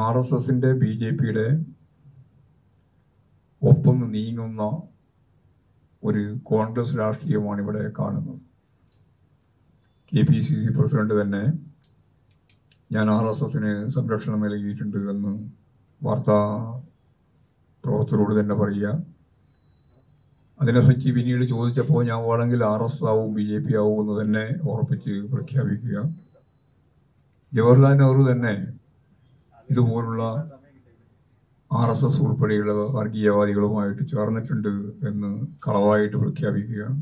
R S എസിന്റെ B J പിയുടെ ഒപ്പം നീങ്ങുന്ന ഒരു കോൺഗ്രസ് രാഷ്ട്രീയമാണ് ഇവിടെ കാണുന്നത്. K P C C president തന്നെ ഞാൻ ആർ എസ് എസിന് സംരക്ഷണം നൽകിയിട്ടുണ്ട് എന്ന് വാർത്താ പ്രവർത്തകരോട് തന്നെ പറയുക. അതിനെപ്പറ്റി പിന്നീട് ചോദിച്ചപ്പോൾ ഞാൻ വേണമെങ്കിൽ ആർ എസ് ആവും ബി ജെ പി ആവും എന്ന് തന്നെ ഉറപ്പിച്ച് പ്രഖ്യാപിക്കുക. ജവഹർലാൽ നെഹ്റു തന്നെ ഇതുപോലുള്ള ആർ എസ് എസ് ഉൾപ്പെടെയുള്ള വർഗീയവാദികളുമായിട്ട് ചേർന്നിട്ടുണ്ട് എന്ന് കളവായിട്ട് പ്രഖ്യാപിക്കുകയാണ്.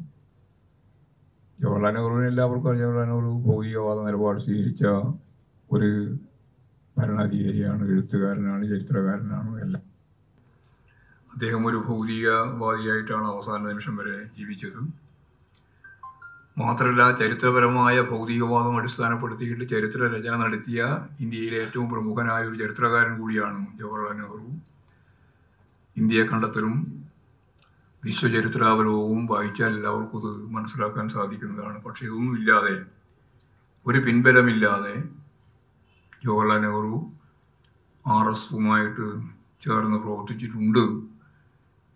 ജവഹർലാൽ നെഹ്റുവിനെ എല്ലാവർക്കും അറിയാം. ജവഹർലാൽ നെഹ്റു ഭൗതികവാദ നിലപാട് സ്വീകരിച്ച ഒരു ഭരണാധികാരിയാണ് എഴുത്തുകാരനാണ് ചരിത്രകാരനാണ് എല്ലാം. അദ്ദേഹം ഒരു ഭൗതികവാദിയായിട്ടാണ് അവസാന നിമിഷം വരെ ജീവിച്ചത് മാത്രമല്ല ചരിത്രപരമായ ഭൗതികവാദം അടിസ്ഥാനപ്പെടുത്തിയിട്ട് ചരിത്ര രചന നടത്തിയ ഇന്ത്യയിലെ ഏറ്റവും പ്രമുഖനായ ഒരു ചരിത്രകാരൻ കൂടിയാണ് ജവഹർലാൽ നെഹ്റു. ഇന്ത്യയെ കണ്ടെത്തലും വിശ്വചരിത്രാവലോകവും വായിച്ചാൽ എല്ലാവർക്കും ഇത് മനസ്സിലാക്കാൻ സാധിക്കുന്നതാണ്. പക്ഷേ ഇതൊന്നും ഇല്ലാതെ ഒരു പിൻബലമില്ലാതെ ജവഹർലാൽ നെഹ്റു ആർ എസുമായിട്ട് ചേർന്ന് പ്രവർത്തിച്ചിട്ടുണ്ട്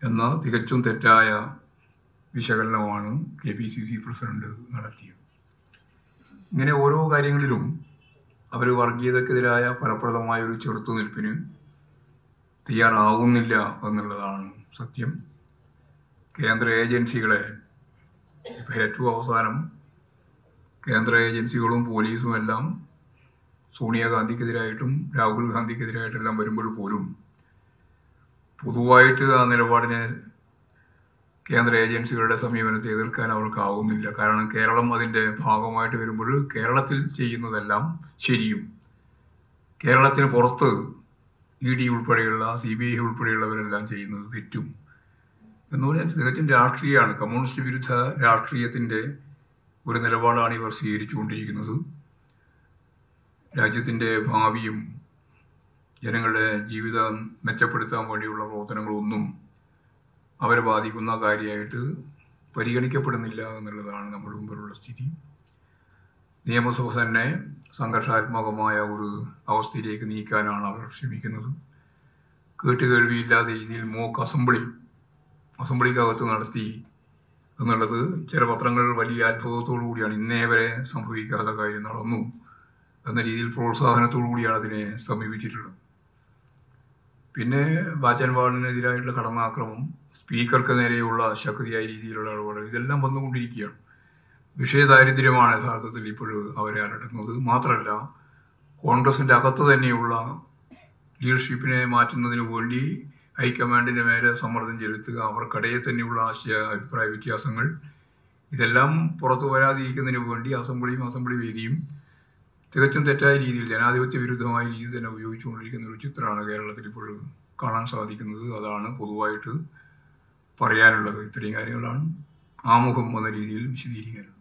എന്ന തികച്ചും തെറ്റായ വിശകലനമാണ് K P C C president നടത്തിയത്. ഇങ്ങനെ ഓരോ കാര്യങ്ങളിലും അവർ വർഗീയതക്കെതിരായ ഫലപ്രദമായ ഒരു ചെറുത്തുനിൽപ്പിന് തയ്യാറാവുന്നില്ല എന്നുള്ളതാണ് സത്യം. കേന്ദ്ര ഏജൻസികളെ ഇപ്പം ഏറ്റവും അവസാനം കേന്ദ്ര ഏജൻസികളും പോലീസും എല്ലാം സോണിയാഗാന്ധിക്കെതിരായിട്ടും രാഹുൽ ഗാന്ധിക്കെതിരായിട്ടെല്ലാം വരുമ്പോൾ പോലും പൊതുവായിട്ട് ആ നിലപാടിനെ കേന്ദ്ര ഏജൻസികളുടെ സമീപനത്തെ എതിർക്കാൻ അവർക്കാവുന്നില്ല കാരണം കേരളം അതിന്റെ ഭാഗമായിട്ട് വരുമ്പോൾ കേരളത്തിൽ ചെയ്യുന്നതെല്ലാം ശരിയും. കേരളത്തിന് പുറത്ത് ഇ ഡി ഉൾപ്പെടെയുള്ള സി ബി ഐ ഉൾപ്പെടെയുള്ളവരെല്ലാം ചെയ്യുന്നത് തെറ്റും. എന്ന് പറഞ്ഞാൽ തികച്ചും രാഷ്ട്രീയമാണ്. കമ്മ്യൂണിസ്റ്റ് വിരുദ്ധ രാഷ്ട്രീയത്തിന്റെ ഒരു നിലപാടാണ് ഇവർ സ്വീകരിച്ചുകൊണ്ടിരിക്കുന്നത്. രാജ്യത്തിന്റെ ഭാവിയും ജനങ്ങളുടെ ജീവിതം മെച്ചപ്പെടുത്താൻ വേണ്ടിയുള്ള പ്രവർത്തനങ്ങളൊന്നും അവരെ ബാധിക്കുന്ന കാര്യമായിട്ട് പരിഗണിക്കപ്പെടുന്നില്ല എന്നുള്ളതാണ് നമ്മുടെ മുമ്പിലുള്ള സ്ഥിതി. നിയമസഭ തന്നെ സംഘർഷാത്മകമായ ഒരു അവസ്ഥയിലേക്ക് നീക്കാനാണ് അവർ ശ്രമിക്കുന്നത്. കേട്ടുകേൾവിയില്ലാതെ രീതിയിൽ മോക്ക് അസംബ്ലി അസംബ്ലിക്കകത്ത് നടത്തി എന്നുള്ളത് ചില പത്രങ്ങൾ വലിയ അത്ഭുതത്തോടു കൂടിയാണ്. ഇന്നേ വരെ സംഭവിക്കാത്ത കാര്യം നടന്നു എന്ന രീതിയിൽ പ്രോത്സാഹനത്തോടു കൂടിയാണ് അതിനെ സമീപിച്ചിട്ടുള്ളത്. പിന്നെ വാചൻവാളിനെതിരായിട്ടുള്ള കടന്നാക്രമം സ്പീക്കർക്ക് നേരെയുള്ള ശക്തിയായ രീതിയിലുള്ള ഇടപെടൽ ഇതെല്ലാം വന്നുകൊണ്ടിരിക്കുകയാണ്. വിഷയദാരിദ്ര്യമാണ് യഥാർത്ഥത്തിൽ ഇപ്പോൾ അവരെ അലട്ടുന്നത്. മാത്രമല്ല കോൺഗ്രസിന്റെ അകത്ത് തന്നെയുള്ള ലീഡർഷിപ്പിനെ മാറ്റുന്നതിന് വേണ്ടി ഹൈക്കമാൻഡിന്റെ മേലെ സമ്മർദ്ദം ചെലുത്തുക അവർക്കിടയിൽ തന്നെയുള്ള ആശയ അഭിപ്രായ വ്യത്യാസങ്ങൾ ഇതെല്ലാം പുറത്തു വരാതിരിക്കുന്നതിന് വേണ്ടി അസംബ്ലിയും അസംബ്ലി വേദിയും തികച്ചും തെറ്റായ രീതിയിൽ ജനാധിപത്യ വിരുദ്ധമായ രീതിയിൽ തന്നെ ഉപയോഗിച്ചുകൊണ്ടിരിക്കുന്ന ഒരു ചിത്രമാണ് കേരളത്തിൽ ഇപ്പോൾ കാണാൻ സാധിക്കുന്നത്. അതാണ് പൊതുവായിട്ട് പറയാനുള്ളത് ഇത്രയും കാര്യങ്ങളാണ്. ആമുഖം എന്ന രീതിയിൽ വിശദീകരിക്കാനുള്ളത്.